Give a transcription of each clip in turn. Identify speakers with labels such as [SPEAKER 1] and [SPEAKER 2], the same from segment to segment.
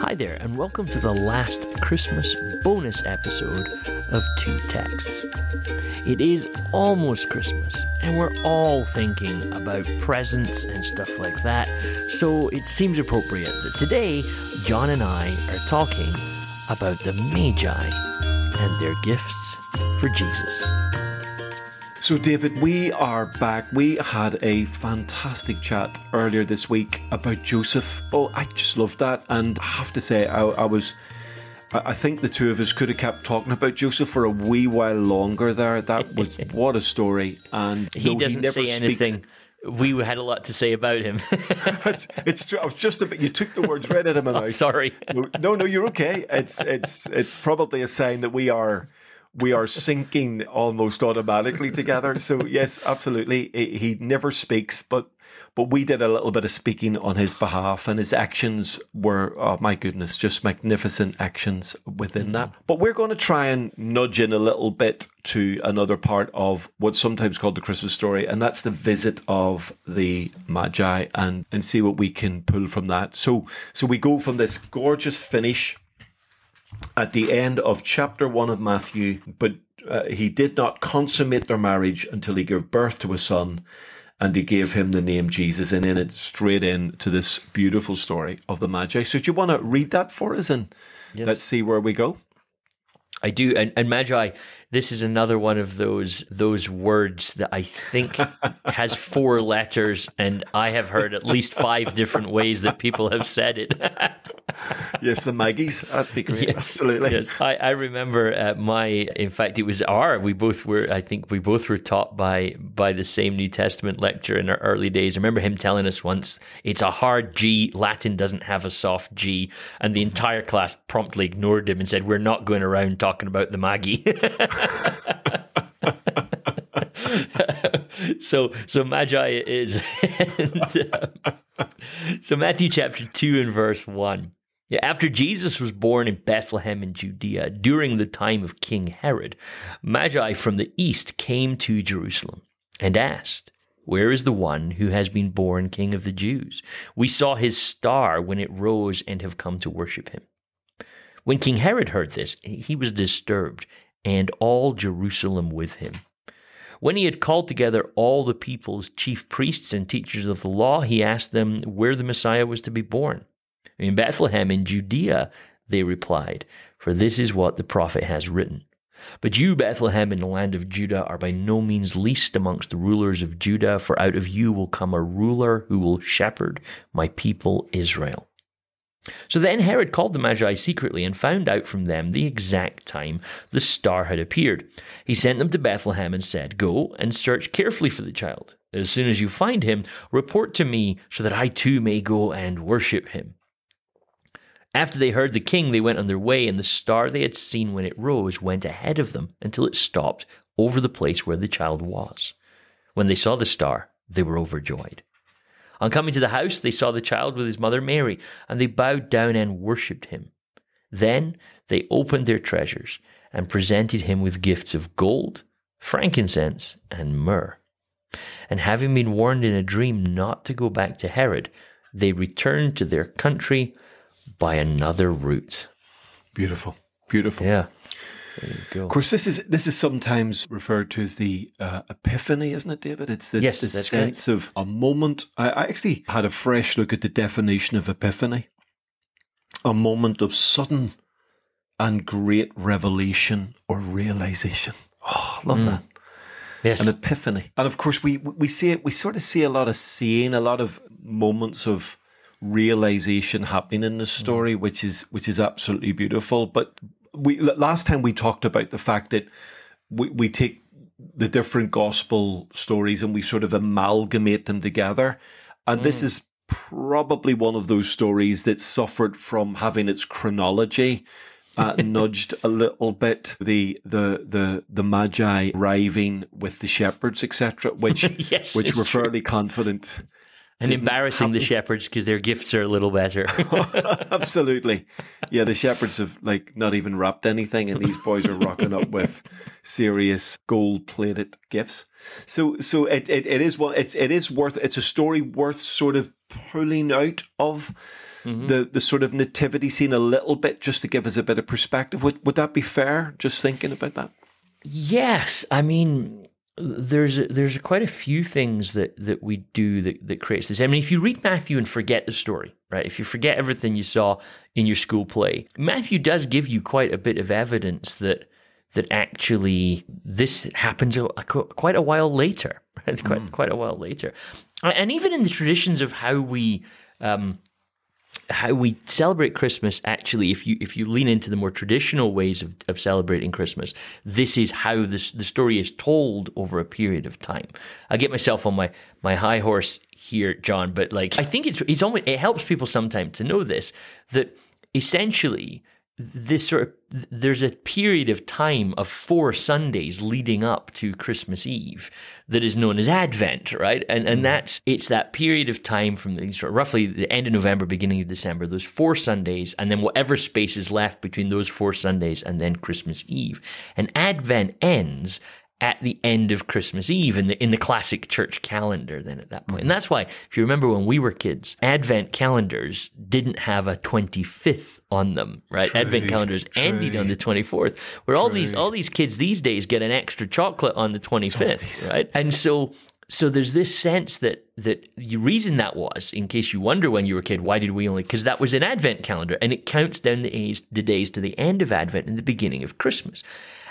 [SPEAKER 1] Hi there, and welcome to the last Christmas bonus episode of Two Texts. It is almost Christmas, and we're all thinking about presents and stuff like that, so it seems appropriate that today John and I are talking about the Magi and their gifts for Jesus.
[SPEAKER 2] So, David, we are back. We had a fantastic chat earlier this week about Joseph. Oh, I just loved that. And I have to say, I, I was. I think the two of us could have kept talking about Joseph for a wee while longer there. That was what a story. And
[SPEAKER 1] He doesn't
[SPEAKER 2] never
[SPEAKER 1] say
[SPEAKER 2] speaks-
[SPEAKER 1] anything. We had a lot to say about him.
[SPEAKER 2] it's, it's true. I was just a bit. You took the words right out of my oh, mouth.
[SPEAKER 1] Sorry.
[SPEAKER 2] No, no, no, you're okay. It's it's it's probably a sign that we are we are syncing almost automatically together. So yes, absolutely. He, he never speaks, but but we did a little bit of speaking on his behalf, and his actions were oh my goodness, just magnificent actions within mm. that. But we're going to try and nudge in a little bit to another part of what's sometimes called the Christmas story, and that's the visit of the Magi, and and see what we can pull from that. So so we go from this gorgeous finish at the end of chapter one of Matthew, but uh, he did not consummate their marriage until he gave birth to a son and he gave him the name Jesus. And then it's straight in to this beautiful story of the Magi. So, do you want to read that for us and let's see where we go?
[SPEAKER 1] I do, and, and magi. This is another one of those those words that I think has four letters, and I have heard at least five different ways that people have said it.
[SPEAKER 2] Yes, the Maggies. That'd be great.
[SPEAKER 1] Yes.
[SPEAKER 2] Absolutely.
[SPEAKER 1] yes, I, I remember uh, my. In fact, it was our. We both were. I think we both were taught by by the same New Testament lecturer in our early days. I remember him telling us once, "It's a hard G. Latin doesn't have a soft G," and the entire class promptly ignored him and said, "We're not going around talking about the Maggie." so so magi is and, um, so matthew chapter 2 and verse 1 yeah, after jesus was born in bethlehem in judea during the time of king herod magi from the east came to jerusalem and asked where is the one who has been born king of the jews? We saw his star when it rose and have come to worship him. When king herod heard this he was disturbed and all jerusalem with him when he had called together all the people's chief priests and teachers of the law, he asked them where the Messiah was to be born. In Bethlehem in Judea, they replied, for this is what the prophet has written. But you, Bethlehem, in the land of Judah, are by no means least amongst the rulers of Judah, for out of you will come a ruler who will shepherd my people Israel. So then Herod called the Magi secretly and found out from them the exact time the star had appeared. He sent them to Bethlehem and said, Go and search carefully for the child. As soon as you find him, report to me so that I too may go and worship him. After they heard the king, they went on their way, and the star they had seen when it rose went ahead of them until it stopped over the place where the child was. When they saw the star, they were overjoyed. On coming to the house, they saw the child with his mother Mary, and they bowed down and worshipped him. Then they opened their treasures and presented him with gifts of gold, frankincense, and myrrh. And having been warned in a dream not to go back to Herod, they returned to their country by another route.
[SPEAKER 2] Beautiful. Beautiful.
[SPEAKER 1] Yeah. There you go.
[SPEAKER 2] Of course, this is this is sometimes referred to as the uh, epiphany, isn't it, David? It's this,
[SPEAKER 1] Yes,
[SPEAKER 2] this sense of a moment. I, I actually had a fresh look at the definition of epiphany: a moment of sudden and great revelation or realization. Oh, I love that.
[SPEAKER 1] Yes.
[SPEAKER 2] An epiphany, and of course, we we see it. We sort of see a lot of seeing, a lot of moments of realization happening in the story, which is which is absolutely beautiful. But we last time we talked about the fact that we, we take the different gospel stories and we sort of amalgamate them together. And this is probably one of those stories that suffered from having its chronology uh, nudged a little bit. The the the the magi arriving with the shepherds, etc., which
[SPEAKER 1] Yes,
[SPEAKER 2] which we're
[SPEAKER 1] true.
[SPEAKER 2] fairly confident
[SPEAKER 1] and embarrassing the shepherds because their gifts are a little better.
[SPEAKER 2] Absolutely, yeah. The shepherds have like not even wrapped anything, and these boys are rocking up with serious gold plated gifts. So, so it, it, it is well, it's it is worth. It's a story worth sort of pulling out of. Mm-hmm. The the sort of nativity scene a little bit just to give us a bit of perspective. Would would that be fair? Just thinking about that.
[SPEAKER 1] Yes, I mean there's a, there's quite a few things that that we do that that creates this. I mean, if you read Matthew and forget the story, right? If you forget everything you saw in your school play, Matthew does give you quite a bit of evidence that that actually this happens a, a, quite a while later, right? quite mm. quite a while later, and even in the traditions of how we. Um, how we celebrate Christmas actually if you if you lean into the more traditional ways of, of celebrating Christmas this is how this the story is told over a period of time. I get myself on my my high horse here John but like I think it's it's almost it helps people sometimes to know this that essentially this sort of there's a period of time of four Sundays leading up to Christmas Eve that is known as Advent, right? And and mm. that's it's that period of time from the, sort of roughly the end of November, beginning of December, those four Sundays, and then whatever space is left between those four Sundays and then Christmas Eve. And Advent ends at the end of Christmas Eve in the in the classic church calendar then at that point. And mm-hmm. that's why if you remember when we were kids, Advent calendars didn't have a 25th on them, right? True, Advent calendars true. ended on the 24th. Where true. all these all these kids these days get an extra chocolate on the 25th, right? And so so there's this sense that that the reason that was, in case you wonder when you were a kid, why did we only? Because that was an Advent calendar, and it counts down the days, the days to the end of Advent and the beginning of Christmas.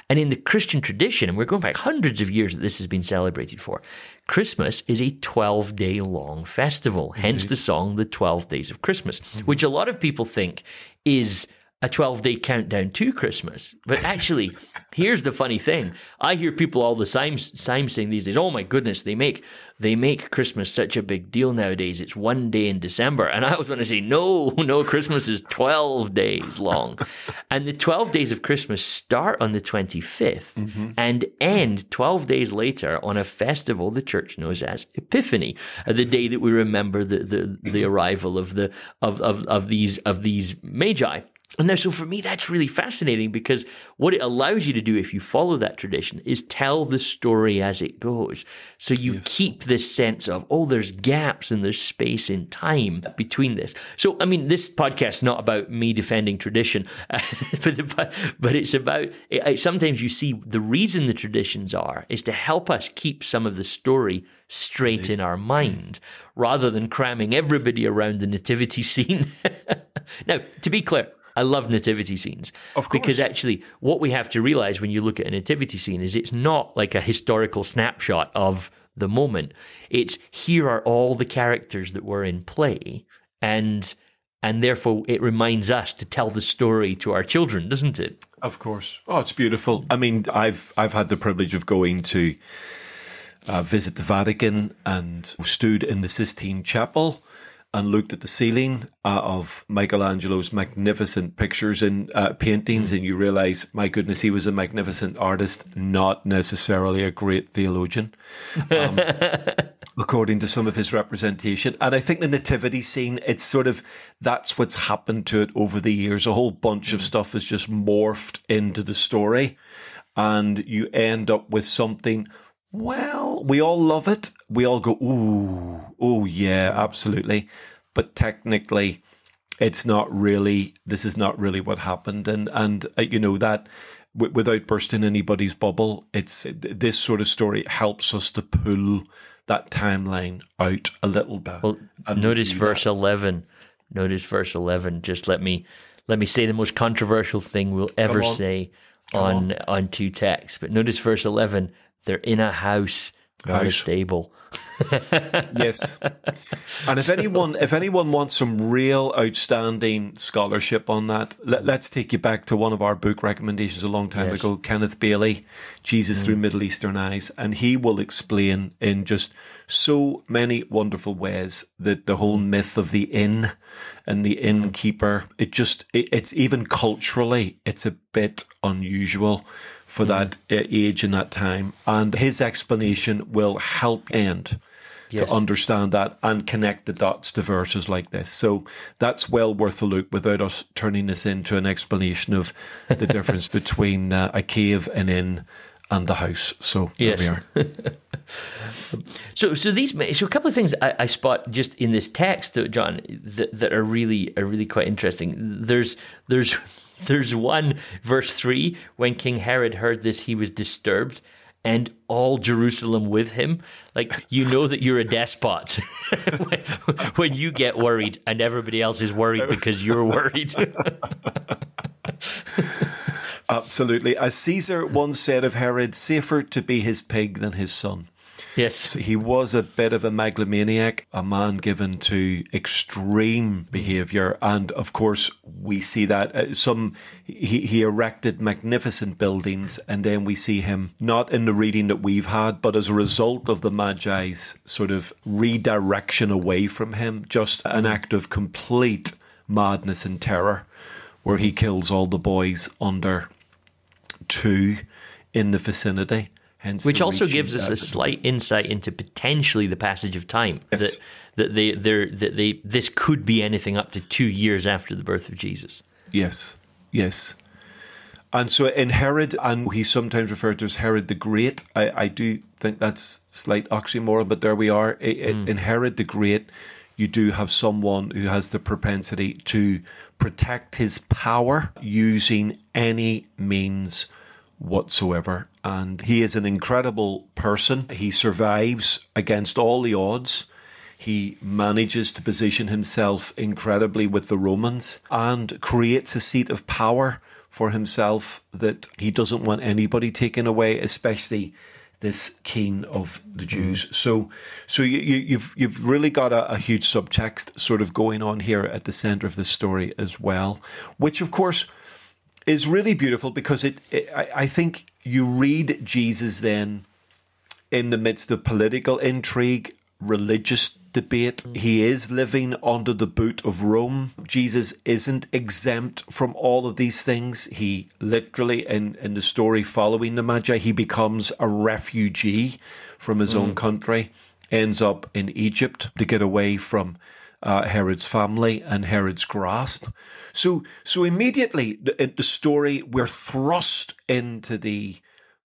[SPEAKER 1] And in the Christian tradition, and we're going back hundreds of years that this has been celebrated for, Christmas is a 12 day long festival, hence the song, The 12 Days of Christmas, mm-hmm. which a lot of people think is a 12 day countdown to Christmas. But actually, here's the funny thing. I hear people all the time, time saying these days, oh my goodness, they make they make Christmas such a big deal nowadays. It's one day in December. And I was going to say, no, no, Christmas is 12 days long. and the 12 days of Christmas start on the 25th mm-hmm. and end 12 days later on a festival the church knows as Epiphany, uh, the day that we remember the, the, the arrival of the of, of, of these of these magi. And now, so for me, that's really fascinating because what it allows you to do if you follow that tradition is tell the story as it goes. So you yes. keep this sense of, oh, there's gaps and there's space in time between this. So, I mean, this podcast is not about me defending tradition, but, but it's about it, sometimes you see the reason the traditions are is to help us keep some of the story straight in our mind rather than cramming everybody around the nativity scene. now, to be clear, I love nativity scenes.
[SPEAKER 2] Of
[SPEAKER 1] course. Because actually, what we have to realize when you look at a nativity scene is it's not like a historical snapshot of the moment. It's here are all the characters that were in play, and and therefore it reminds us to tell the story to our children, doesn't it?
[SPEAKER 2] Of course. Oh, it's beautiful. I mean, I've I've had the privilege of going to uh, visit the Vatican and stood in the Sistine Chapel and looked at the ceiling uh, of Michelangelo's magnificent pictures and uh, paintings, mm. and you realize, my goodness, he was a magnificent artist, not necessarily a great theologian, um, according to some of his representation. And I think the nativity scene, it's sort of that's what's happened to it over the years. A whole bunch mm. of stuff has just morphed into the story, and you end up with something well, we all love it. We all go, ooh, oh yeah, absolutely. But technically, it's not really. This is not really what happened, and and uh, you know that w- without bursting anybody's bubble, it's this sort of story helps us to pull that timeline out a little bit.
[SPEAKER 1] Well, notice verse that. eleven. Notice verse eleven. Just let me let me say the most controversial thing we'll ever on. say on, on on two texts. But notice verse eleven they're in a house, not a stable.
[SPEAKER 2] yes. And if anyone if anyone wants some real outstanding scholarship on that, let, us take you back to one of our book recommendations a long time yes. ago, Kenneth Bailey, Jesus mm. through Middle Eastern Eyes, and he will explain in just so many wonderful ways that the whole myth of the inn and the innkeeper, it just it, it's even culturally it's a bit unusual for mm. that uh, age and that time. And his explanation will help end
[SPEAKER 1] Yes.
[SPEAKER 2] to understand that and connect the dots to verses like this. So that's well worth a look without us turning this into an explanation of the difference between uh, a cave, an inn, and the house. So
[SPEAKER 1] Yes.
[SPEAKER 2] there we are.
[SPEAKER 1] So, so these, so a couple of things I, I spot just in this text, John, that, that are really are really quite interesting. There's there's there's one verse three when King Herod heard this, he was disturbed, and all Jerusalem with him. Like you know that you're a despot when, when you get worried, and everybody else is worried because you're worried.
[SPEAKER 2] Absolutely. As Caesar once said of Herod, safer to be his pig than his son.
[SPEAKER 1] Yes,
[SPEAKER 2] He was a bit of a megalomaniac, a man given to extreme behavior. And of course, we see that uh, some, he, he erected magnificent buildings. And then we see him not in the reading that we've had, but as a result of the Magi's sort of redirection away from him, just an act of complete madness and terror, where he kills all the boys under two in the vicinity. Hence
[SPEAKER 1] which also gives us a slight insight into potentially the passage of time
[SPEAKER 2] Yes.
[SPEAKER 1] that that they that they this could be anything up to two years after the birth of Jesus.
[SPEAKER 2] Yes, yes. And so in Herod, and he's sometimes referred to as Herod the Great. I, I do think that's slight oxymoron, but there we are. I- I- hmm. In Herod the Great, you do have someone who has the propensity to protect his power using any means whatsoever. And he is an incredible person. He survives against all the odds. He manages to position himself incredibly with the Romans and creates a seat of power for himself that he doesn't want anybody taken away, especially this king of the mm-hmm. Jews. So, so you, you, you've you've really got a, a huge subtext sort of going on here at the center of this story as well, which of course is really beautiful because it, it I, I think you read Jesus then in the midst of political intrigue, religious debate. Mm. He is living under the boot of Rome. Jesus isn't exempt from all of these things. He literally, in, in the story following the Magi, he becomes a refugee from his own mm. country, ends up in Egypt to get away from uh, Herod's family and Herod's grasp. So, so immediately the, in the story we're thrust into the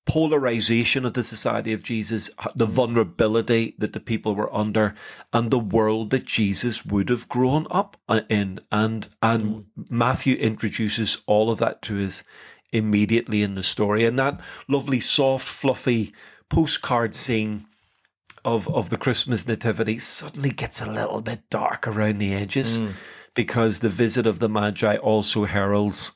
[SPEAKER 2] polarization of the society of Jesus, the vulnerability that the people were under, and the world that Jesus would have grown up in. And and Matthew introduces all of that to us immediately in the story. And that lovely, soft, fluffy postcard scene of of the Christmas nativity suddenly gets a little bit dark around the edges mm. because the visit of the Magi also heralds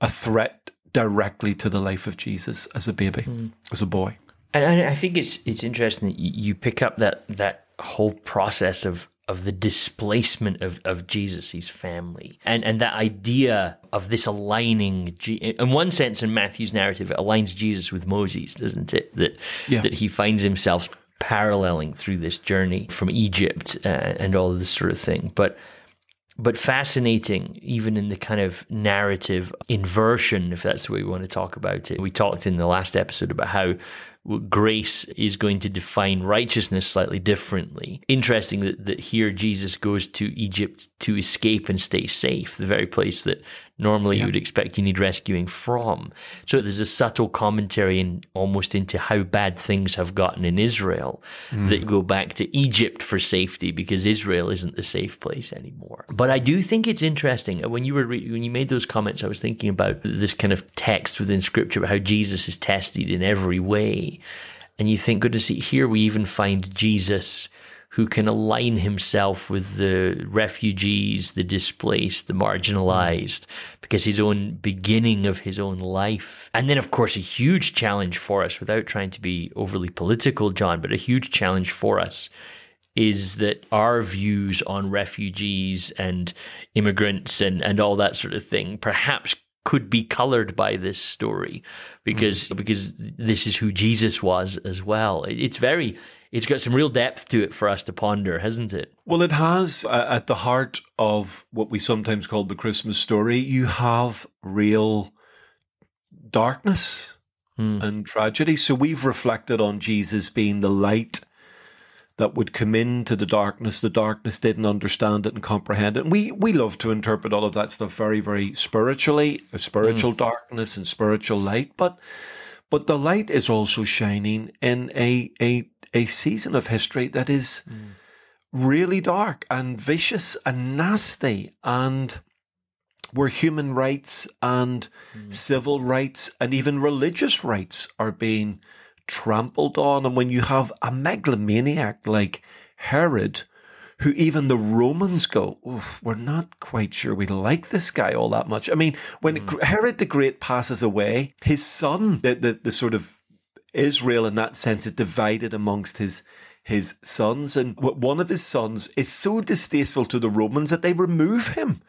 [SPEAKER 2] a threat directly to the life of Jesus as a baby, mm. as a boy.
[SPEAKER 1] And I I think it's it's interesting that you pick up that that whole process of of the displacement of, of Jesus, his family, and and that idea of this aligning. In one sense, in Matthew's narrative, it aligns Jesus with Moses, doesn't it? That
[SPEAKER 2] Yeah.
[SPEAKER 1] that he finds himself paralleling through this journey from Egypt uh, and all of this sort of thing, but but fascinating even in the kind of narrative inversion if that's the way we want to talk about it. We talked in the last episode about how grace is going to define righteousness slightly differently. Interesting that, that here jesus goes to egypt to escape and stay safe the very place that normally you would expect you need rescuing from. So there's a subtle commentary in almost into how bad things have gotten in israel hmm. that go back to egypt for safety because israel isn't the safe place anymore. But i do think it's interesting when you were re- when you made those comments i was thinking about this kind of text within scripture about how jesus is tested in every way. And you think goodness here we even find jesus who can align himself with the refugees, the displaced, the marginalized, because his own beginning of his own life. And then, of course, a huge challenge for us, without trying to be overly political, John, but a huge challenge for us is that our views on refugees and immigrants and, and all that sort of thing perhaps could be colored by this story because because this is who Jesus was as well. It- It's very it's got some real depth to it for us to ponder, hasn't it?
[SPEAKER 2] Well, it has uh, at the heart of what we sometimes call the Christmas story, you have real darkness
[SPEAKER 1] Hmm.
[SPEAKER 2] and tragedy. So we've reflected on Jesus being the light that would come into the darkness. The darkness didn't understand it and comprehend it. And we we love to interpret all of that stuff very, very spiritually, a spiritual mm. darkness and spiritual light. But but the light is also shining in a a a season of history that is mm. really dark and vicious and nasty and where human rights and mm. civil rights and even religious rights are being trampled on. And when you have a megalomaniac like Herod, who even the Romans go, we're not quite sure we like this guy all that much. I mean, when mm. Herod the Great passes away, his son, the, the, the sort of Israel in that sense is divided amongst his his sons, and one of his sons is so distasteful to the Romans that they remove him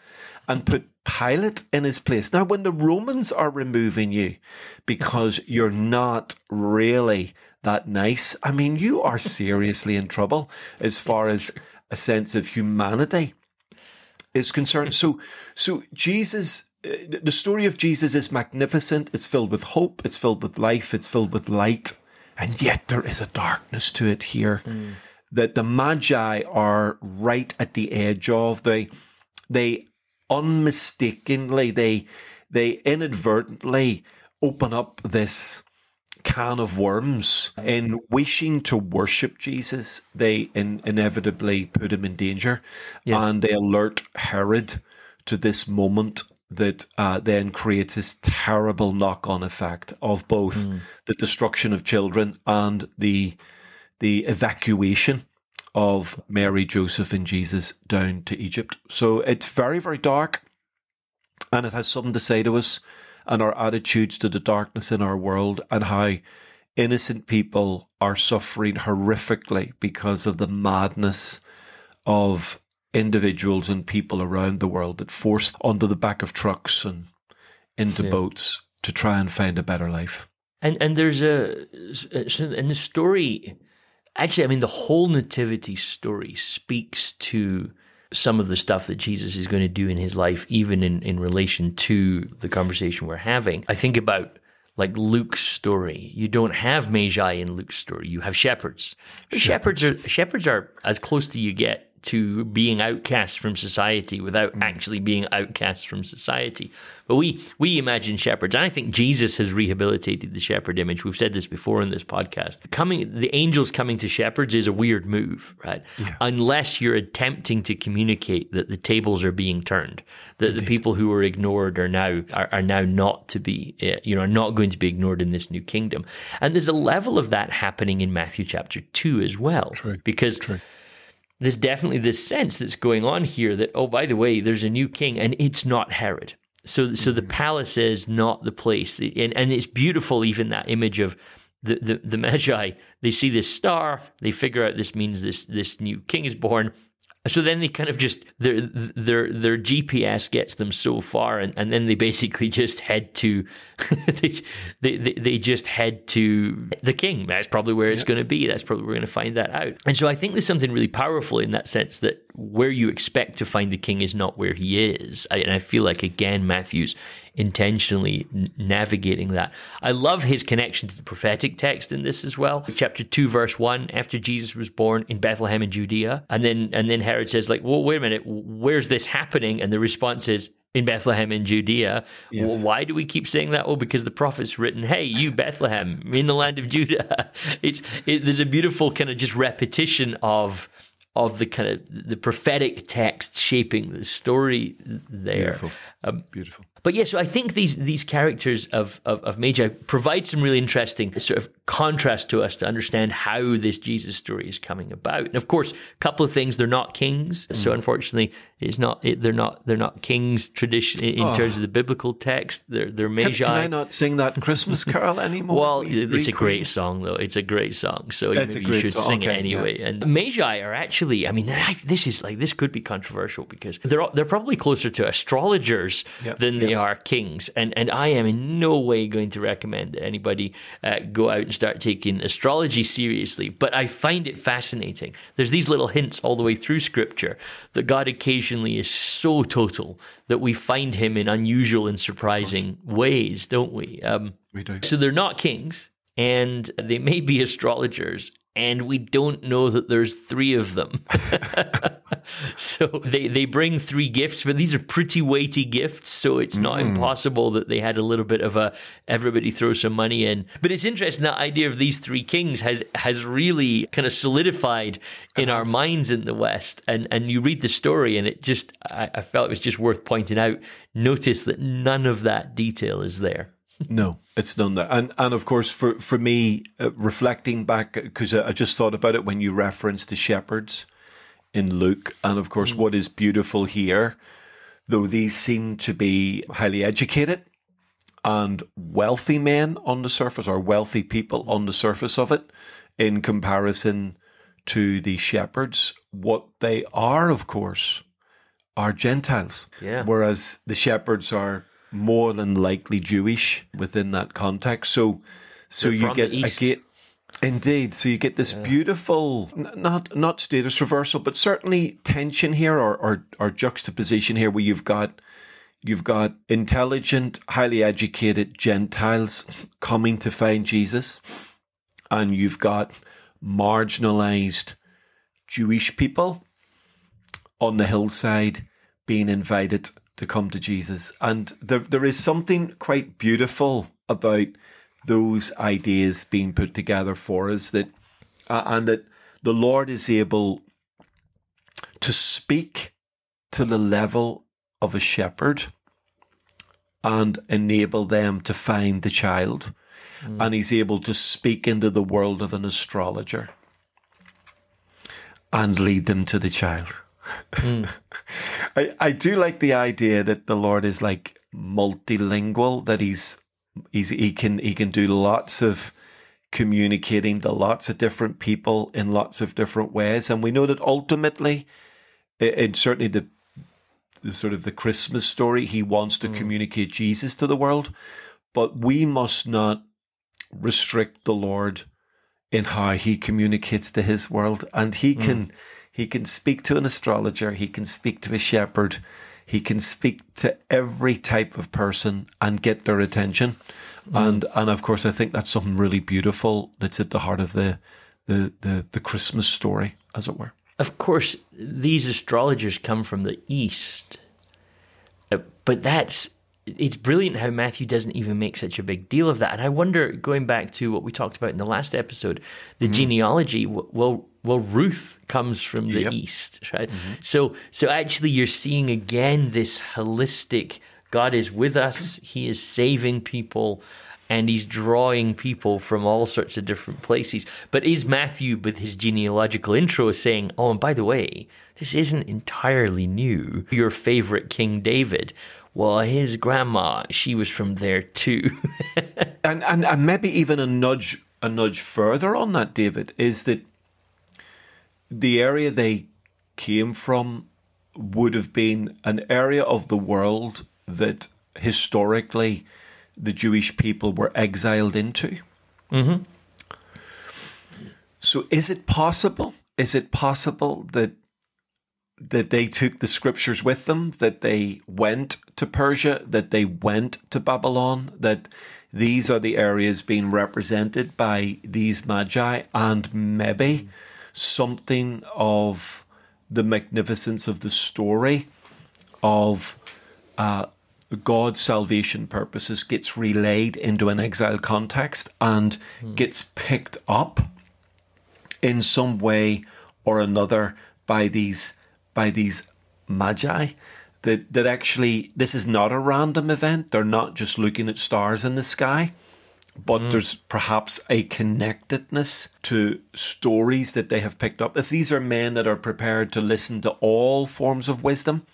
[SPEAKER 2] and put Pilate in his place. Now, when the Romans are removing you because you're not really that nice, I mean, you are seriously in trouble as far as a sense of humanity is concerned. So, so Jesus, uh, the story of Jesus is magnificent. It's filled with hope. It's filled with life. It's filled with light. And yet there is a darkness to it here mm. that the Magi are right at the edge of. They, they unmistakably, they, they inadvertently open up this can of worms. In wishing to worship Jesus, they in, inevitably put him in danger yes. and they alert Herod to this moment that uh, then creates this terrible knock on effect of both mm. the destruction of children and the the evacuation of Mary, Joseph, and Jesus down to Egypt. So it's very, very dark and it has something to say to us and our attitudes to the darkness in our world and how innocent people are suffering horrifically because of the madness of individuals and people around the world that forced onto the back of trucks and into yeah. boats to try and find a better life.
[SPEAKER 1] And and there's a uh, and the story actually I mean the whole nativity story speaks to some of the stuff that Jesus is going to do in his life, even in, in relation to the conversation we're having. I think about like Luke's story. You don't have magi in Luke's story. You have shepherds. Shepherds, shepherds are shepherds are as close to you get to being outcast from society without mm. actually being outcast from society. But we we imagine shepherds, and I think Jesus has rehabilitated the shepherd image. We've said this before in this podcast. Coming the angels coming to shepherds is a weird move, right? Yeah. Unless you're attempting to communicate that the tables are being turned, that Indeed. the people who were ignored are now are, are now not to be, eh, you know, are not going to be ignored in this new kingdom. And there's a level of that happening in Matthew chapter two as well,
[SPEAKER 2] True.
[SPEAKER 1] because.
[SPEAKER 2] True
[SPEAKER 1] there's definitely this sense that's going on here that oh by the way there's a new king and it's not herod. So so the mm-hmm. palace is not the place. And, and it's beautiful even that image of the, the the magi. They see this star they figure out this means this this new king is born so then they kind of just their their their GPS gets them so far, and, and then they basically just head to they, they they just head to the king. That's probably where it's going to be. That's probably where we're going to find that out. And so I think there's something really powerful in that sense that where you expect to find the king is not where he is. I, and I feel like again Matthew's intentionally navigating that. I love his connection to the prophetic text in this as well. Chapter 2 verse 1 after Jesus was born in Bethlehem in Judea and then and then Herod says like, "Well, wait a minute, where's this happening?" And the response is in Bethlehem in Judea. Yes. Well, why do we keep saying that? Oh, because the prophet's written, "Hey, you Bethlehem in the land of Judah." It's it, there's a beautiful kind of just repetition of of the kind of the prophetic text shaping the story there.
[SPEAKER 2] Beautiful. Um, Beautiful.
[SPEAKER 1] But yes, yeah, so I think these these characters of, of, of Magi provide some really interesting sort of contrast to us to understand how this Jesus story is coming about. And of course, a couple of things: they're not kings, mm. so unfortunately, it's not they're not they're not kings tradition in, oh. terms of the biblical text. They're they're Magi.
[SPEAKER 2] Can, can I not sing that Christmas carol anymore?
[SPEAKER 1] well, it's a great song though. It's a great song, so maybe you should song. sing okay, it anyway. Yeah. And Magi are actually, I mean, this is like this could be controversial because they're they're probably closer to astrologers yep, than they are kings. And and I am in no way going to recommend that anybody uh, go out and start taking astrology seriously. But I find it fascinating. There's these little hints all the way through Scripture that God occasionally is so total that we find Him in unusual and surprising ways, don't we?
[SPEAKER 2] Um, we do.
[SPEAKER 1] So they're not kings, and they may be astrologers and we don't know that there's three of them. so they, they bring three gifts, but these are pretty weighty gifts. So it's not mm. impossible that they had a little bit of a everybody throw some money in. But it's interesting that idea of these three kings has has really kind of solidified in our minds in the West. And and you read the story, and it just I, I felt it was just worth pointing out. Notice that none of that detail is there
[SPEAKER 2] no, it's done that, and and of course for for me, uh, reflecting back because I just thought about it when you referenced the shepherds in Luke, and of course mm. what is beautiful here, though these seem to be highly educated and wealthy men on the surface, or wealthy people on the surface of it, in comparison to the shepherds, what they are, of course, are Gentiles.
[SPEAKER 1] Yeah.
[SPEAKER 2] Whereas the shepherds are more than likely Jewish within that context. So, so They're you get a Indeed. So you get this yeah. beautiful, not not status reversal, but certainly tension here, or, or or juxtaposition here, where you've got you've got intelligent, highly educated Gentiles coming to find Jesus, and you've got marginalized Jewish people on the hillside being invited to come to Jesus. And there, there is something quite beautiful about those ideas being put together for us that, uh, and that the Lord is able to speak to the level of a shepherd and enable them to find the child. Mm. And he's able to speak into the world of an astrologer and lead them to the child. Mm. I, I do like the idea that the Lord is like multilingual, that he's he's he can he can do lots of communicating to lots of different people in lots of different ways. And we know that ultimately, in certainly the, the sort of the Christmas story, he wants to mm. communicate Jesus to the world. But we must not restrict the Lord in how he communicates to his world. And he mm. can he can speak to an astrologer, he can speak to a shepherd, he can speak to every type of person and get their attention. Mm. And and of course I think that's something really beautiful that's at the heart of the the, the, the Christmas story, as it were.
[SPEAKER 1] Of course, these astrologers come from the East. Uh, but that's it's brilliant how Matthew doesn't even make such a big deal of that. And I wonder, going back to what we talked about in the last episode, the mm. genealogy. Well, well, Ruth comes from the yep. east, right? Mm-hmm. So, so actually, you're seeing again this holistic. God is with us. He is saving people, and He's drawing people from all sorts of different places. But is Matthew, with his genealogical intro, saying, "Oh, and by the way, this isn't entirely new. Your favorite King David." Well, his grandma, she was from there too.
[SPEAKER 2] and, and and maybe even a nudge a nudge further on that, David, is that the area they came from would have been an area of the world that historically the Jewish people were exiled into.
[SPEAKER 1] Mm-hmm.
[SPEAKER 2] So, is it possible? Is it possible that that they took the scriptures with them? That they went to Persia? That they went to Babylon? That these are the areas being represented by these magi, and maybe something of the magnificence of the story of uh, God's salvation purposes gets relayed into an exile context and mm. gets picked up in some way or another by these by these magi that that actually this is not a random event they're not just looking at stars in the sky but mm. there's perhaps a connectedness to stories that they have picked up. If these are men that are prepared to listen to all forms of wisdom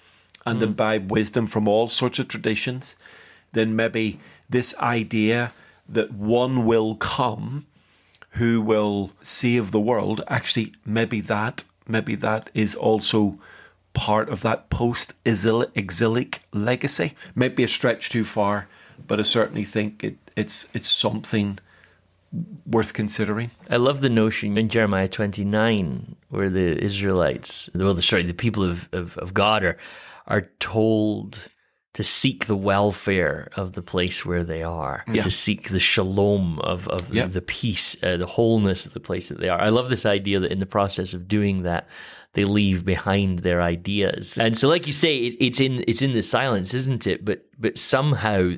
[SPEAKER 2] and mm. imbibe wisdom from all sorts of traditions, then maybe this idea that one will come who will save the world, actually, maybe that, maybe that is also part of that post exilic legacy. Might be a stretch too far, but I certainly think it, it's it's something worth considering.
[SPEAKER 1] I love the notion in Jeremiah 29 where the Israelites, well, the, sorry, the people of, of, of God are, are told to seek the welfare of the place where they are,
[SPEAKER 2] Yeah.
[SPEAKER 1] to seek the shalom of, of
[SPEAKER 2] Yeah.
[SPEAKER 1] the peace, uh, the wholeness of the place that they are. I love this idea that in the process of doing that, they leave behind their ideas. And so, like you say, it, it's in it's in the silence, isn't it? But but somehow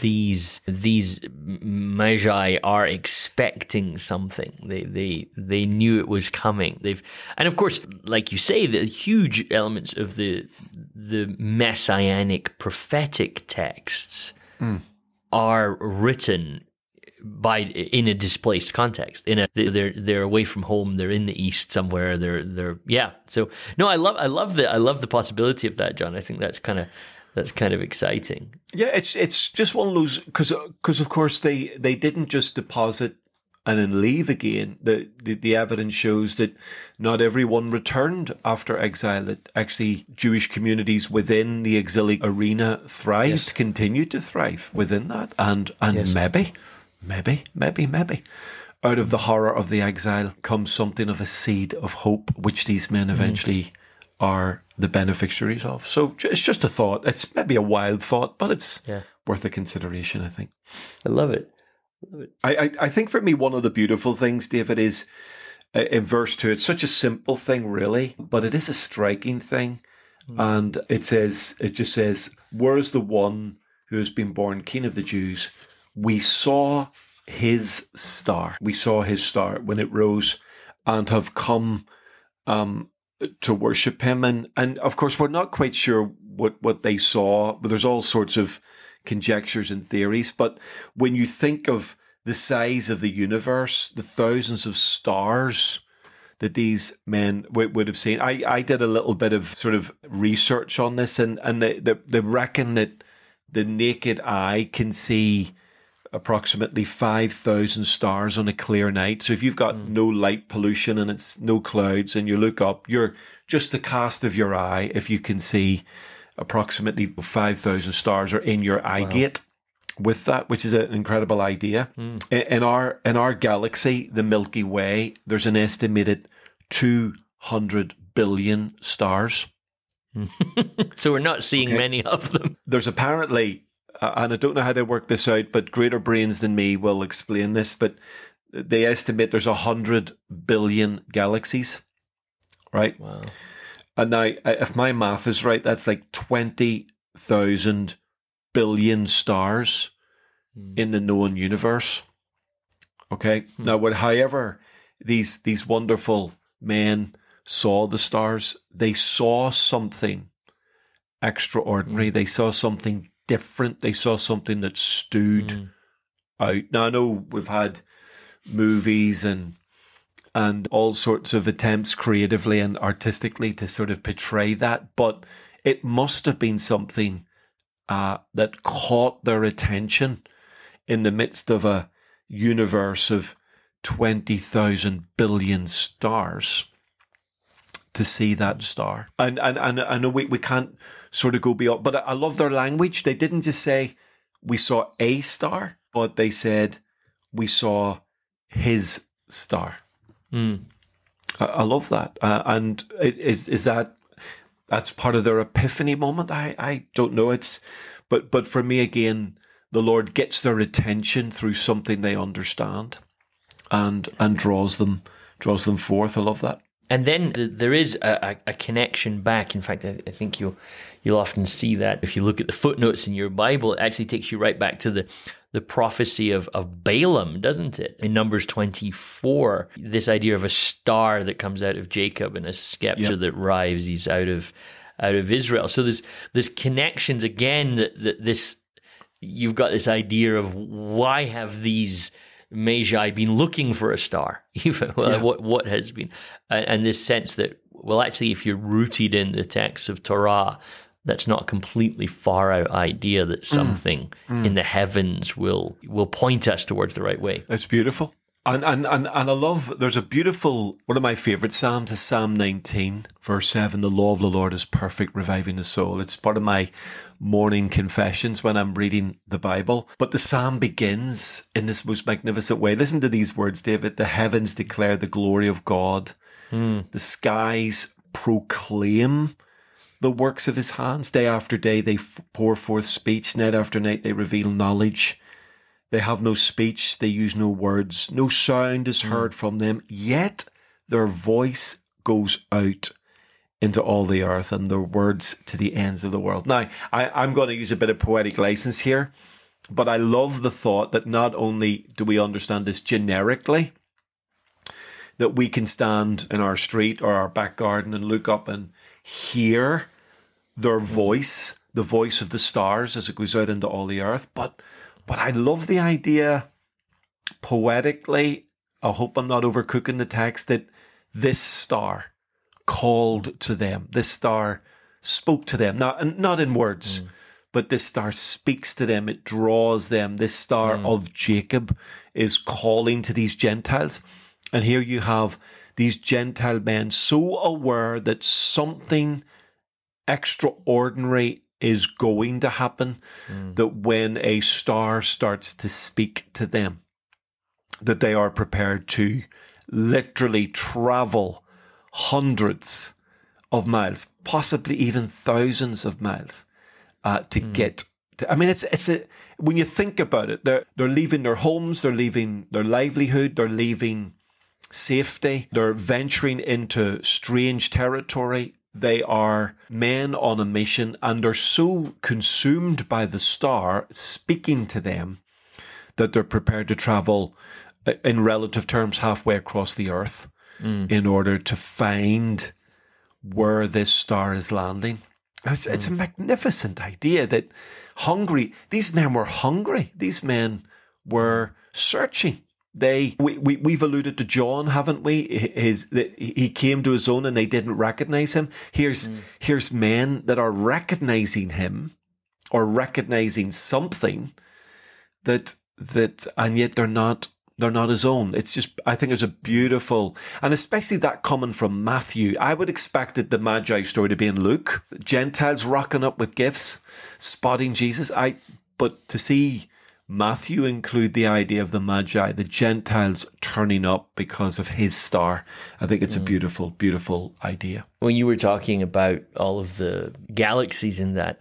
[SPEAKER 1] these these magi are expecting something. They they they knew it was coming. They've and of course, like you say, the huge elements of the the messianic prophetic texts hmm. are written by in a displaced context in a they're they're away from home they're in the east somewhere they're they're yeah so no i love i love the i love the possibility of that john i think that's kind of that's kind of exciting
[SPEAKER 2] Yeah, it's it's just one of those because because of course they they didn't just deposit and then leave again. The, the the evidence shows that not everyone returned after exile. That actually Jewish communities within the exilic arena thrived,
[SPEAKER 1] Yes.
[SPEAKER 2] continued to thrive within that, and and
[SPEAKER 1] Yes.
[SPEAKER 2] maybe, maybe, maybe, maybe. Out of the horror of the exile comes something of a seed of hope, which these men eventually are the beneficiaries of. So it's just a thought. It's maybe a wild thought, but it's
[SPEAKER 1] Yeah.
[SPEAKER 2] worth a consideration, I think.
[SPEAKER 1] i love it
[SPEAKER 2] I, I, I think for me, one of the beautiful things, David, is uh, in verse 2, it's such a simple thing, really, but it is a striking thing. And it says, it just says, Where is the one who has been born King of the Jews? We saw his star. We saw his star when it rose and have come um, to worship him. And, and of course, we're not quite sure what, what they saw, but there's all sorts of conjectures and theories. But when you think of the size of the universe, the thousands of stars that these men would, would have seen, I, I did a little bit of sort of research on this, and, and they, they, they reckon that the naked eye can see approximately 5,000 stars on a clear night. So if you've got hmm. no light pollution and it's no clouds and you look up, you're just the cast of your eye if you can see approximately 5,000 stars are in your eye gate with that, which is an incredible idea. Hmm. In, in our in our galaxy, the Milky Way, there's an estimated 200 billion stars.
[SPEAKER 1] so we're not seeing
[SPEAKER 2] Okay.
[SPEAKER 1] many of them
[SPEAKER 2] there's apparently, and I don't know how they work this out, but greater brains than me will explain this. But they estimate there's a hundred billion galaxies, right?
[SPEAKER 1] wow
[SPEAKER 2] And now, uh, if my math is right, that's like twenty thousand billion stars
[SPEAKER 1] Hmm.
[SPEAKER 2] in the known universe. Okay.
[SPEAKER 1] Hmm.
[SPEAKER 2] Now, what, however, these these wonderful men saw the stars, they saw something extraordinary.
[SPEAKER 1] Hmm.
[SPEAKER 2] They saw something different. They saw something that stood
[SPEAKER 1] Mm.
[SPEAKER 2] out. Now I know we've had movies and and all sorts of attempts creatively and artistically to sort of portray that, but it must have been something uh, that caught their attention in the midst of a universe of twenty thousand billion stars to see that star. And and, and I know we, we can't sort of go beyond but I, love their language. They didn't just say we saw a star, but they said we saw his star.
[SPEAKER 1] Mm.
[SPEAKER 2] I, I love that. Uh, and is is that that's part of their epiphany moment? I, I don't know. It's but but for me again, the Lord gets their attention through something they understand, and and draws them draws them forth. I love that.
[SPEAKER 1] And then th- there is a, a, connection back. In fact, I, I think you'll you'll often see that if you look at the footnotes in your Bible, it actually takes you right back to the the prophecy of, of Balaam, doesn't it? In Numbers twenty four, this idea of a star that comes out of Jacob and a scepter
[SPEAKER 2] Yep.
[SPEAKER 1] that rises out of out of Israel. So there's there's connections again that, that this you've got this idea of why have these magi been looking for a star even well,
[SPEAKER 2] Yeah.
[SPEAKER 1] what what has been and, and this sense that well actually if you're rooted in the text of torah that's not a completely far out idea that mm. something mm. in the heavens will will point us towards the right way
[SPEAKER 2] That's beautiful. And, and and and I love there's a beautiful one of my favorite psalms is Psalm 19 verse 7 the law of the Lord is perfect reviving the soul it's part of my morning confessions when I'm reading the Bible but the psalm begins in this most magnificent way listen to these words David the heavens declare the glory of God hmm. the skies proclaim the works of his hands. Day after day, they f- pour forth speech. Night after night, they reveal knowledge. They have no speech. They use no words. No sound is hmm. heard from them. Yet their voice goes out into all the earth and their words to the ends of the world. Now, I, I'm going to use a bit of poetic license here, but I love the thought that not only do we understand this generically, that we can stand in our street or our back garden and look up and hear their voice, the voice of the stars as it goes out into all the earth. But but I love the idea poetically. I hope I'm not overcooking the text that this star called to them. This star spoke to them, not not in words, mm. but this star speaks to them. It draws them. This star mm. of Jacob is calling to these Gentiles, and here you have these Gentile men so aware that something extraordinary is going to happen mm. that when a star starts to speak to them, that they are prepared to literally travel hundreds of miles, possibly even thousands of miles, uh, to mm. get. To, I mean, it's it's a when you think about it, they're they're leaving their homes, they're leaving their livelihood, they're leaving safety, they're venturing into strange territory. They are men on a mission and are so consumed by the star speaking to them that they're prepared to travel uh, in relative terms halfway across the earth mm. in order to find where this star is landing. It's, mm. it's a mm. magnificent idea that hungry, these men were hungry. These men were searching. They, we, we, we've alluded to John, haven't we? His, he came to his own and they didn't recognize him. Here's, mm. here's men that are recognizing him or recognizing something that, that, and yet they're not they're not his own. It's just, I think there's a beautiful, and especially that coming from Matthew. I would expected the Magi story to be in Luke, Gentiles rocking up with gifts, spotting Jesus. I, but to see Matthew include the idea of the Magi, the Gentiles turning up because of his star. I think it's mm. a beautiful, beautiful idea.
[SPEAKER 1] When you were talking about all of the galaxies in that,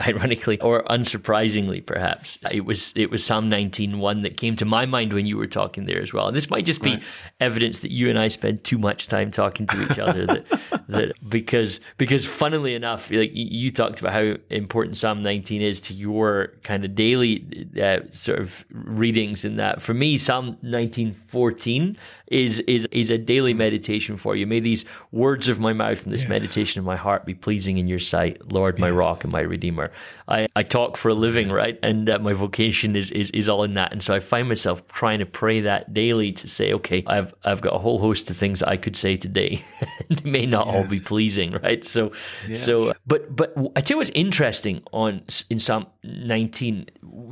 [SPEAKER 1] ironically or unsurprisingly, perhaps it was it was Psalm 19:1 that came to my mind when you were talking there as well. And this might just be right. evidence that you and I spend too much time talking to each other. that, that because because funnily enough, like you talked about how important Psalm 19 is to your kind of daily. Uh, sort of readings in that. For me, Psalm 1914 is is is a daily meditation for you. May these words of my mouth and this yes. meditation of my heart be pleasing in your sight, Lord, my yes. rock and my redeemer. I, I talk for a living, right? And uh, my vocation is, is is all in that. And so I find myself trying to pray that daily to say, okay, I've I've got a whole host of things I could say today. they may not yes. all be pleasing, right? So so but but I tell you what's interesting on in Psalm 19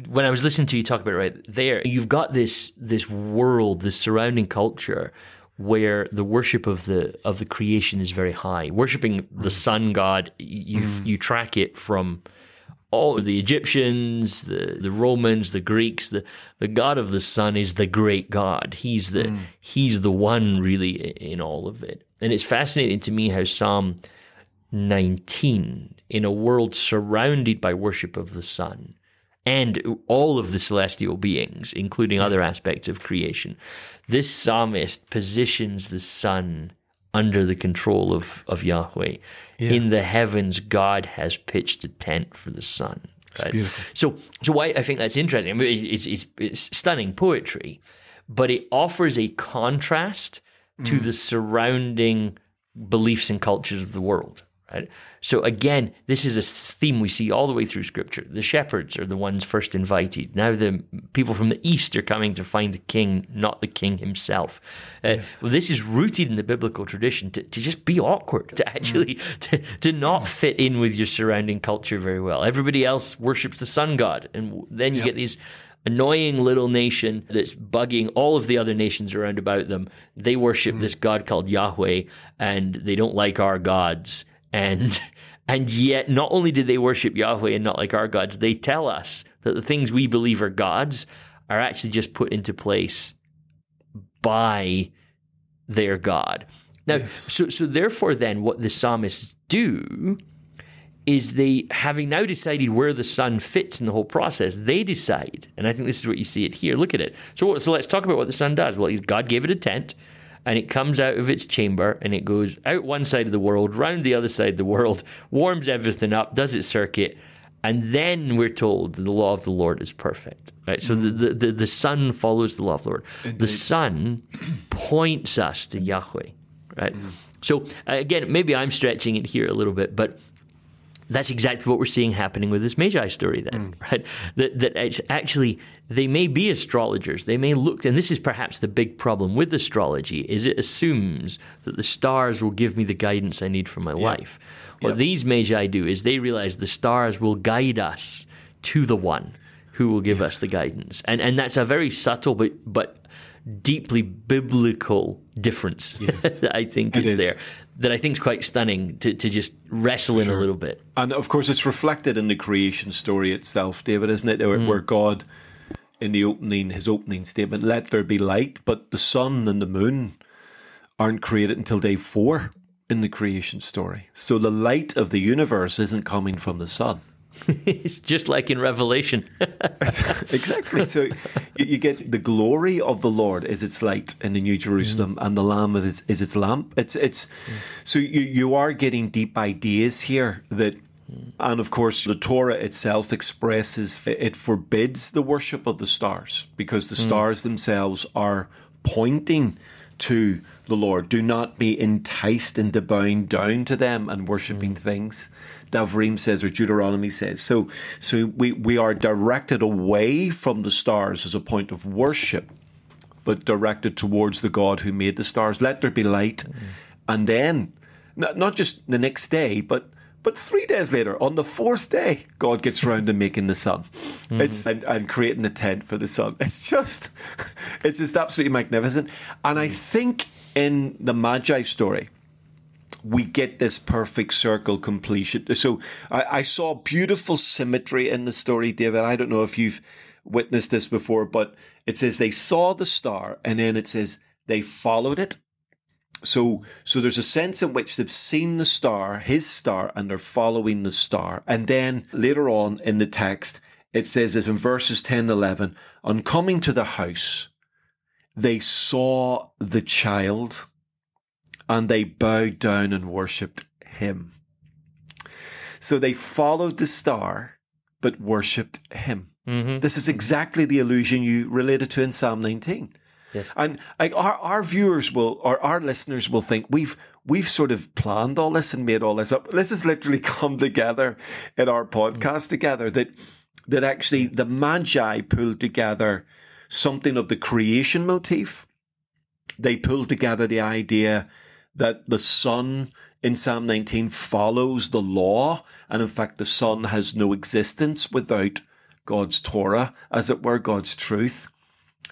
[SPEAKER 1] when I was listening to you talk about it right there, you've got this this world, this surrounding culture where the worship of the of the creation is very high. Worshipping the sun god, you mm. you track it from all the Egyptians, the, the Romans, the Greeks, the, the God of the sun is the great God. He's the mm. he's the one really in all of it. And it's fascinating to me how Psalm 19, in a world surrounded by worship of the sun, and all of the celestial beings, including yes. other aspects of creation. This psalmist positions the sun under the control of, of Yahweh. Yeah. In the heavens, God has pitched a tent for the sun. Right? So, so why I think that's interesting. I mean, it's, it's, it's stunning poetry, but it offers a contrast to mm. the surrounding beliefs and cultures of the world. So again, this is a theme we see all the way through Scripture. The shepherds are the ones first invited. Now the people from the east are coming to find the king, not the king himself. Uh. Well, this is rooted in the biblical tradition to, to just be awkward, to actually mm. to, to not fit in with your surrounding culture very well. Everybody else worships the sun god, and then you yep. get these annoying little nation that's bugging all of the other nations around about them. They worship mm. this god called Yahweh, and they don't like our gods and and yet not only did they worship Yahweh and not like our gods, they tell us that the things we believe are gods are actually just put into place by their God. Now, yes. so so therefore, then what the psalmists do is they, having now decided where the sun fits in the whole process, they decide, and I think this is what you see it here. Look at it. So, so let's talk about what the sun does. Well, God gave it a tent, and it comes out of its chamber, and it goes out one side of the world, round the other side of the world, warms everything up, does its circuit, and then we're told the law of the Lord is perfect. Right? So the, the, the, the sun follows the law of the Lord.
[SPEAKER 2] Indeed.
[SPEAKER 1] The sun points us to Yahweh. Right? So uh, again, maybe I'm stretching it here a little bit, but that's exactly what we're seeing happening with this Magi story then, mm. right? That that it's actually they may be astrologers. They may look and this is perhaps the big problem with astrology is it assumes that the stars will give me the guidance I need for my life. What
[SPEAKER 2] Yeah.
[SPEAKER 1] these Magi do is they realize the stars will guide us to the one who will give us the guidance. And and that's a very subtle but but deeply biblical difference that I think is,
[SPEAKER 2] is.
[SPEAKER 1] there that I think is quite stunning to, to just wrestle in a little bit.
[SPEAKER 2] And of course, it's reflected in the creation story itself, David, isn't it? Where, mm. where God, in the opening, his opening statement, let there be light, but the sun and the moon aren't created until day four in the creation story. So the light of the universe isn't coming from the sun.
[SPEAKER 1] It's just like in Revelation.
[SPEAKER 2] exactly. So you, you get the glory of the Lord is its light in the New Jerusalem, mm. and the Lamb is, is its lamp. It's it's mm. so you you are getting deep ideas here that. Mm. And of course, the Torah itself expresses it forbids the worship of the stars because the stars themselves are pointing to the Lord. Do not be enticed into bowing down to them and worshipping things. Devarim says, or Deuteronomy says. So, so we, we are directed away from the stars as a point of worship, but directed towards the God who made the stars. Let there be light. Mm. And then, not, not just the next day, but but three days later, on the fourth day, God gets around to making the sun. Mm-hmm. It's and, and creating a tent for the sun. It's just, it's just absolutely magnificent. And I mm. think in the Magi story, we get this perfect circle completion. So I, I saw beautiful symmetry in the story, David. I don't know if you've witnessed this before, but it says they saw the star, and then it says they followed it. So, so there's a sense in which they've seen the star, his star, and they're following the star. And then later on in the text, it says as in verses 10 and 11, on coming to the house, they saw the child and they bowed down and worshipped him. So they followed the star, but worshipped him.
[SPEAKER 1] Mm-hmm.
[SPEAKER 2] This is exactly the illusion you related to in Psalm 19.
[SPEAKER 1] Yes.
[SPEAKER 2] And like our, our viewers will or our listeners will think we've we've sort of planned all this and made all this up. This has literally come together in our podcast together that that actually the Magi pulled together something of the creation motif. They pulled together the idea that the sun in Psalm 19 follows the law, and in fact, the sun has no existence without God's Torah, as it were, God's truth.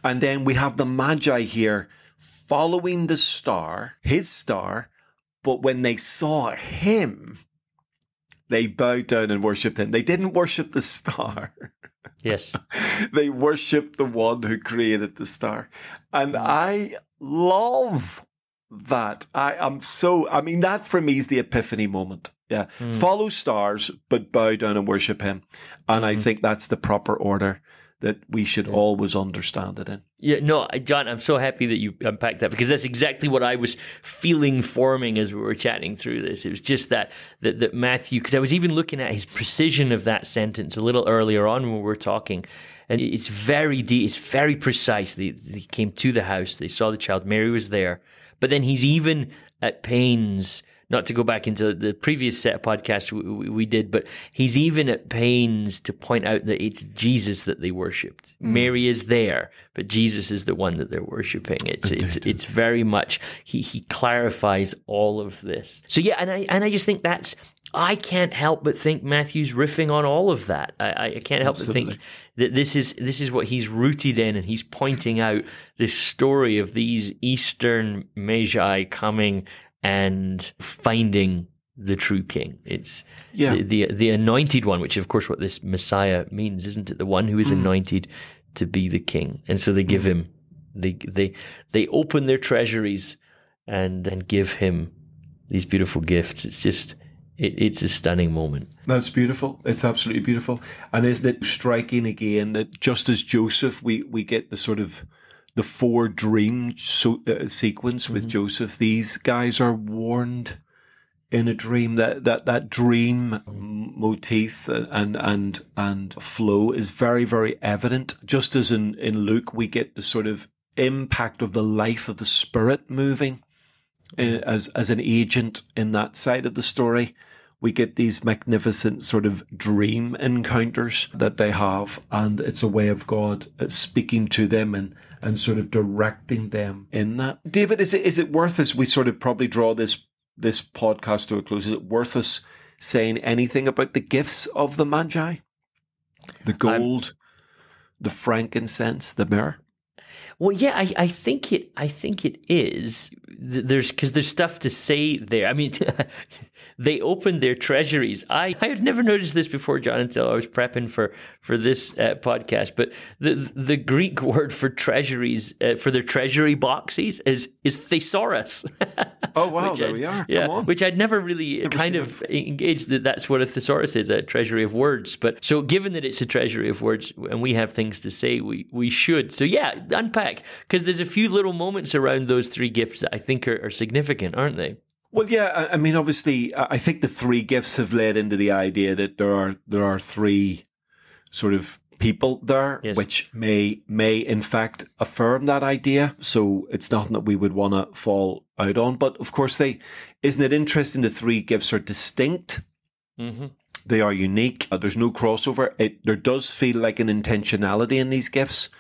[SPEAKER 2] And then we have the Magi here following the star, his star, but when they saw him, they bowed down and worshipped him. They didn't worship the star.
[SPEAKER 1] Yes.
[SPEAKER 2] they worship the one who created the star. And mm. I love that. I am so, I mean, that for me is the epiphany moment. Yeah. Hmm. Follow stars, but bow down and worship him. And I hmm. think that's the proper order that we should always understand it in.
[SPEAKER 1] Yeah, no, John, I'm so happy that you unpacked that because that's exactly what I was feeling forming as we were chatting through this. It was just that that, that Matthew, because I was even looking at his precision of that sentence a little earlier on when we were talking, and it's very deep, it's very precise. They, they came to the house, they saw the child, Mary was there, but then he's even at pains. Not to go back into the previous set of podcasts we, we, did, but he's even at pains to point out that it's Jesus that they worshipped. Mary is there, but Jesus is the one that they're worshiping. It's it's it's very much he he clarifies all of this. So yeah, and I and I just think that's I can't help but think Matthew's riffing on all of that. I, I can't help but think that this is this is what he's rooted in, and he's pointing out this story of these Eastern Magi coming and finding the true king. It's
[SPEAKER 2] Yeah.
[SPEAKER 1] the, the the anointed one, which of course what this Messiah means, isn't it? The one who is hmm. anointed to be the king, and so they give hmm. him they they they open their treasuries and and give him these beautiful gifts. It's just it, it's a stunning moment.
[SPEAKER 2] That's beautiful. It's absolutely beautiful. And isn't it striking again that just as Joseph, we, we get the sort of the four dream so, uh, sequence with mm-hmm. Joseph. These guys are warned in a dream that that that dream motif and and and flow is very very evident. Just as in in Luke, we get the sort of impact of the life of the spirit moving uh, as as an agent in that side of the story we get these magnificent sort of dream encounters that they have, and it's a way of God speaking to them and and sort of directing them in that. David, is it is it worth as we sort of probably draw this this podcast to a close? Is it worth us saying anything about the gifts of the Magi? The gold, I'm, the frankincense, the myrrh.
[SPEAKER 1] Well, yeah, I, I think it. I think it is. There's because there's stuff to say there. I mean, they opened their treasuries. I, I had never noticed this before, John, until I was prepping for for this uh, podcast. But the the Greek word for treasuries uh, for their treasury boxes is is thesaurus.
[SPEAKER 2] oh wow, there I'd, we are.
[SPEAKER 1] Yeah, which I'd never really never kind of that. engaged that that's what a thesaurus is, a treasury of words. But so given that it's a treasury of words, and we have things to say, we we should. So yeah, unpack because there's a few little moments around those three gifts that I think are, are significant, aren't they?
[SPEAKER 2] Well, yeah. I mean, obviously, I think the three gifts have led into the idea that there are there are three sort of people there, yes. which may may in fact affirm that idea. So it's nothing that we would want to fall out on. But of course, they isn't it interesting? The three gifts are distinct. Mm-hmm. They are unique. Uh, there's no crossover. It there does feel like an intentionality in these gifts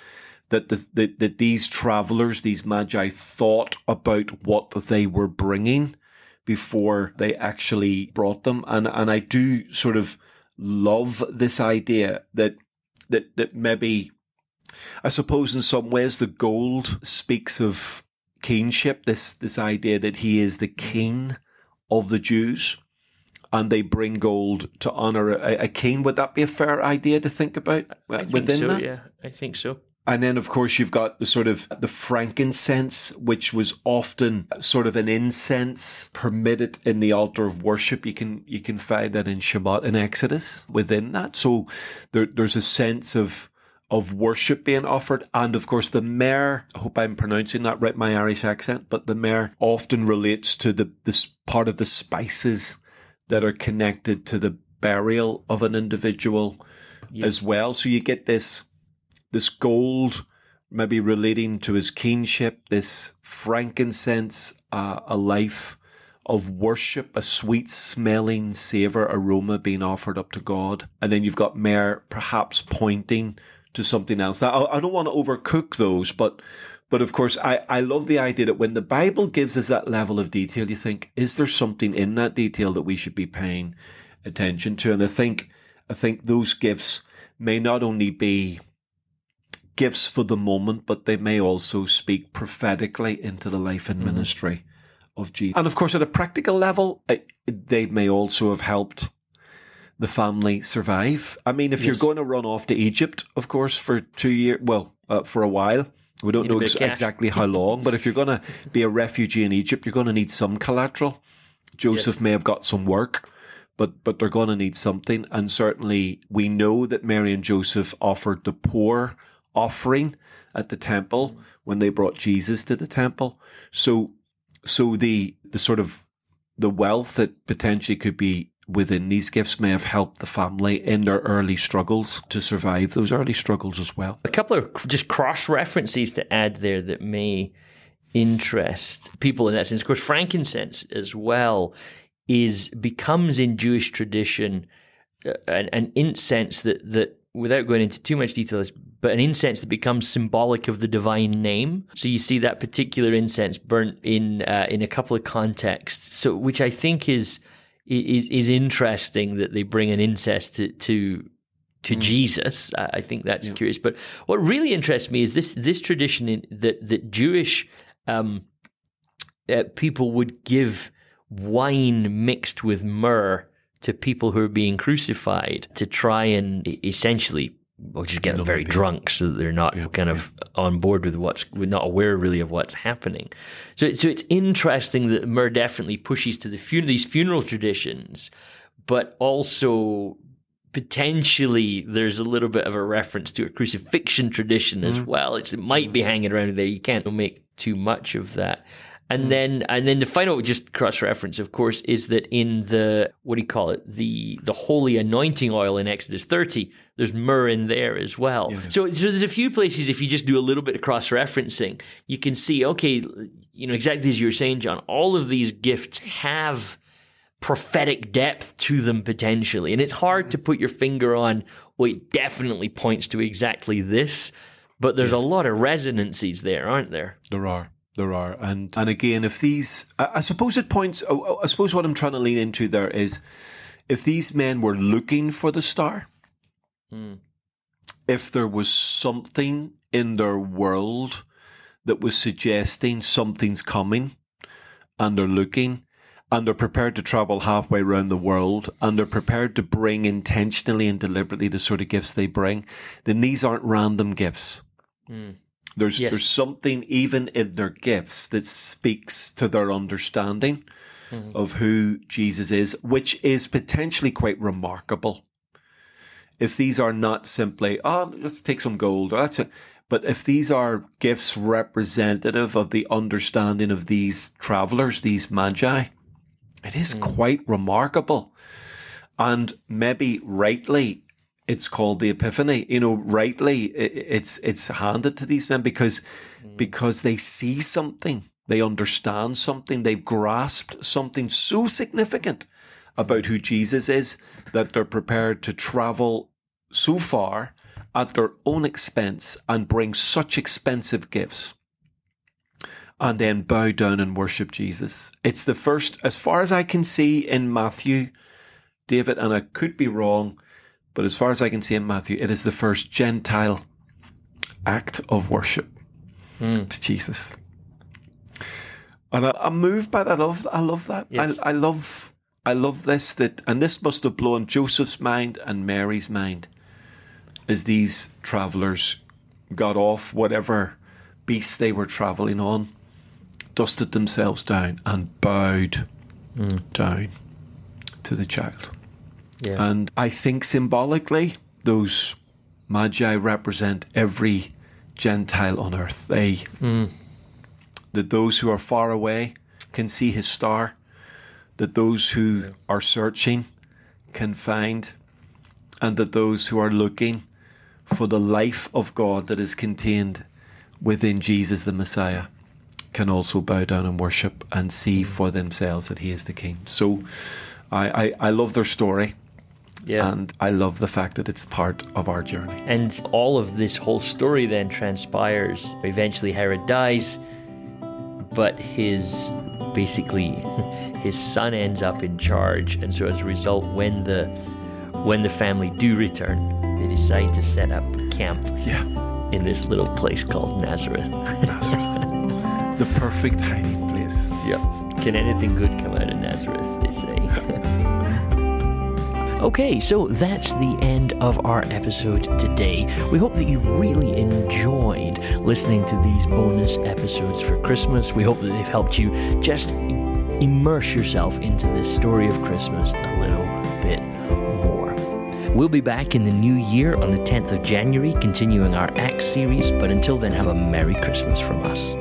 [SPEAKER 2] that the, that, that these travelers, these magi, thought about what they were bringing before they actually brought them. And, and I do sort of love this idea that, that, that maybe, I suppose in some ways the gold speaks of kingship, this, this idea that he is the king of the Jews and they bring gold to honor a, a, king. Would that be a fair idea to think about uh,
[SPEAKER 1] I within think so, that? Yeah, I think so.
[SPEAKER 2] And then, of course, you've got the sort of the frankincense, which was often sort of an incense permitted in the altar of worship. You can you can find that in Shabbat and Exodus within that. So there, there's a sense of of worship being offered, and of course the myrrh. I hope I'm pronouncing that right, my Irish accent, but the myrrh often relates to the this part of the spices that are connected to the burial of an individual yes. as well. So you get this this gold maybe relating to his kingship, this frankincense, uh, a life of worship, a sweet smelling savor aroma being offered up to God. And then you've got myrrh perhaps pointing to something else. Now, I don't want to overcook those, but but of course, I, I love the idea that when the Bible gives us that level of detail, you think, is there something in that detail that we should be paying attention to? And I think I think those gifts may not only be gifts for the moment, but they may also speak prophetically into the life and mm-hmm. ministry of Jesus. And of course, at a practical level, they may also have helped the family survive. I mean, if yes. you're going to run off to Egypt, of course, for two years, well, uh, for a while, we don't know ex- exactly how long, but if you're going to be a refugee in Egypt, you're going to need some collateral. Joseph yes. may have got some work, but but they're going to need something. And certainly, we know that Mary and Joseph offered the poor offering at the temple when they brought Jesus to the temple. So so the the sort of the wealth that potentially could be within these gifts may have helped the family in their early struggles to survive those early struggles as well.
[SPEAKER 1] A couple of just cross references to add there that may interest people in that sense. Of course, frankincense as well is becomes in Jewish tradition uh, an, an incense that that without going into too much detail, but an incense that becomes symbolic of the divine name. So you see that particular incense burnt in uh, in a couple of contexts. So which I think is is is interesting that they bring an incense to to to mm. Jesus. I think that's yeah. curious. But what really interests me is this this tradition in, that that Jewish um, uh, people would give wine mixed with myrrh to people who are being crucified to try and essentially well, just get them very drunk so that they're not yeah, kind of yeah. on board with what's, not aware really of what's happening. So, so it's interesting that myrrh definitely pushes to the fun- these funeral traditions, but also potentially there's a little bit of a reference to a crucifixion tradition as mm. well. It's, it might be hanging around there. You can't make too much of that. And mm. then and then the final just cross reference, of course, is that in the what do you call it? The the holy anointing oil in Exodus 30, there's myrrh in there as well. Yeah. So so there's a few places if you just do a little bit of cross referencing, you can see, okay, you know, exactly as you were saying, John, all of these gifts have prophetic depth to them potentially. And it's hard to put your finger on, well, it definitely points to exactly this. But there's yes. a lot of resonances there, aren't there?
[SPEAKER 2] There are. There are, and and again, if these, I, I suppose it points. Oh, oh, I suppose what I'm trying to lean into there is, if these men were looking for the star, hmm. if there was something in their world that was suggesting something's coming, and they're looking, and they're prepared to travel halfway around the world, and they're prepared to bring intentionally and deliberately the sort of gifts they bring, then these aren't random gifts. Hmm. There's yes. there's something even in their gifts that speaks to their understanding mm-hmm. of who Jesus is, which is potentially quite remarkable. If these are not simply, oh, let's take some gold, or that's it. But if these are gifts representative of the understanding of these travelers, these magi, it is mm. quite remarkable. And maybe rightly it's called the epiphany you know rightly it's it's handed to these men because mm. because they see something they understand something they've grasped something so significant about who Jesus is that they're prepared to travel so far at their own expense and bring such expensive gifts and then bow down and worship Jesus. It's the first, as far as I can see in Matthew, David, and I could be wrong, but as far as I can see in Matthew, it is the first Gentile act of worship mm. to Jesus. And I, am moved by that. I love, I love that. Yes. I, I love, I love this. That and this must have blown Joseph's mind and Mary's mind, as these travellers got off whatever beast they were travelling on, dusted themselves down and bowed mm. down to the child. Yeah. And I think symbolically, those magi represent every Gentile on earth. They, mm. that those who are far away can see his star, that those who yeah. are searching can find, and that those who are looking for the life of God that is contained within Jesus the Messiah can also bow down and worship and see for themselves that he is the King. So I, I, I love their story. Yeah. And I love the fact that it's part of our journey.
[SPEAKER 1] And all of this whole story then transpires. Eventually, Herod dies, but his basically his son ends up in charge. And so, as a result, when the when the family do return, they decide to set up camp.
[SPEAKER 2] Yeah.
[SPEAKER 1] In this little place called Nazareth.
[SPEAKER 2] Nazareth. the perfect hiding place.
[SPEAKER 1] Yep. Can anything good come out of Nazareth? They say. Okay, so that's the end of our episode today. We hope that you've really enjoyed listening to these bonus episodes for Christmas. We hope that they've helped you just immerse yourself into this story of Christmas a little bit more. We'll be back in the new year on the 10th of January, continuing our Acts series, but until then, have a Merry Christmas from us.